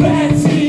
Betsy